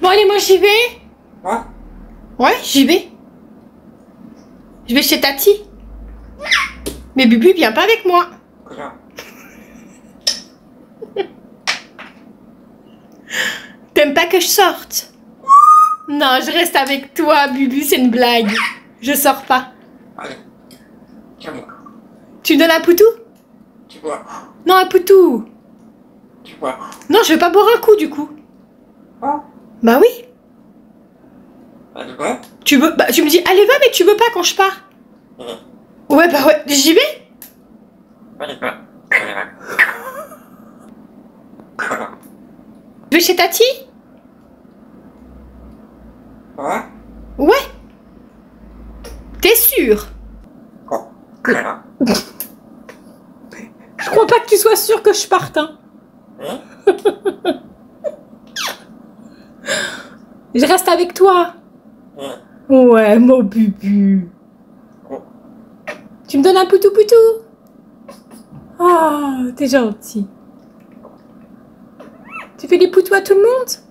Bon, allez, moi j'y vais. Ouais Ouais, j'y vais. Je vais chez Tati. Mais Bubu vient pas avec moi. T'aimes pas que je sorte? Non, je reste avec toi, Bubu, c'est une blague. Je sors pas. Allez. Tiens-moi. Tu donnes un poutou? Tu bois. Non, un poutou. Tu bois. Non, je veux pas boire un coup du coup. Oh Bah oui. Allez, bois. Tu veux Bah tu me dis allez va mais tu veux pas quand je pars. Ouais. Ouais bah ouais, j'y vais. Allez, va. Je vais chez Tati? Ouais Ouais. T'es sûr? Oh. Je crois pas que tu sois sûr que je parte hein. Hein? Je reste avec toi. Ouais. Ouais, mon Bubu. Tu me donnes un poutou poutou? Oh, t'es gentil. Tu fais des poutous à tout le monde?